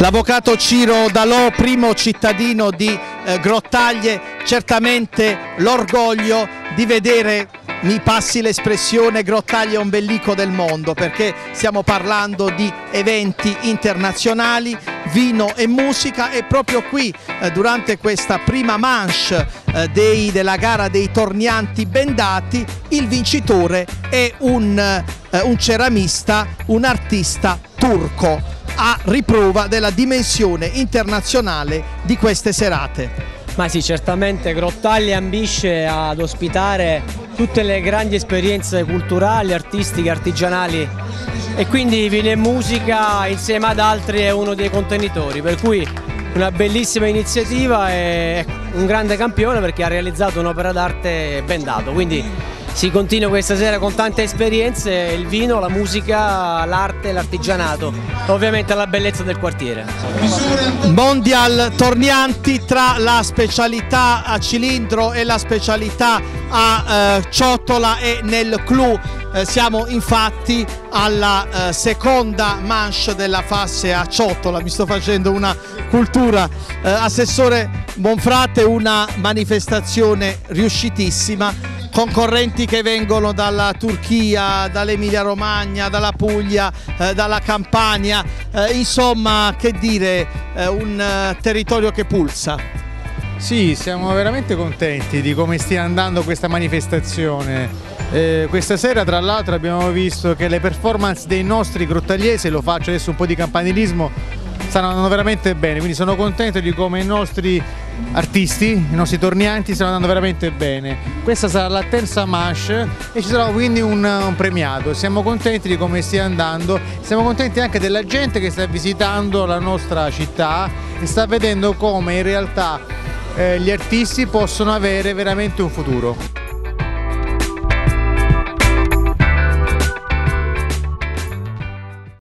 L'avvocato Ciro Dalò, primo cittadino di eh, Grottaglie, certamente l'orgoglio di vedere mi passi l'espressione Grottaglie bellico del mondo perché stiamo parlando di eventi internazionali, vino e musica. E proprio qui eh, durante questa prima manche eh, dei, della gara dei tornianti bendati il vincitore è un, eh, un ceramista, un artista turco a riprova della dimensione internazionale di queste serate. Ma sì, certamente Grottaglie ambisce ad ospitare tutte le grandi esperienze culturali, artistiche, artigianali. E quindi vino e musica insieme ad altri è uno dei contenitori, per cui una bellissima iniziativa e un grande campione perché ha realizzato un'opera d'arte ben dato, quindi si continua questa sera con tante esperienze, il vino, la musica, l'arte, l'artigianato, ovviamente la bellezza del quartiere. Mondial tornianti tra la specialità a cilindro e la specialità a eh, ciotola e nel clou. Eh, siamo infatti alla eh, seconda manche della fase a ciotola, mi sto facendo una cultura. Eh, Assessore Bonfrate, una manifestazione riuscitissima concorrenti che vengono dalla Turchia, dall'Emilia Romagna, dalla Puglia, eh, dalla Campania, eh, insomma che dire, eh, un eh, territorio che pulsa. Sì, siamo veramente contenti di come stia andando questa manifestazione. Eh, questa sera tra l'altro abbiamo visto che le performance dei nostri grottagliesi, lo faccio adesso un po' di campanilismo, stanno andando veramente bene, quindi sono contento di come i nostri artisti, i nostri tornianti stanno andando veramente bene. Questa sarà la terza manche e ci sarà quindi un, un, premiato. Siamo contenti di come stia andando, siamo contenti anche della gente che sta visitando la nostra città e sta vedendo come in realtà eh, gli artisti possono avere veramente un futuro.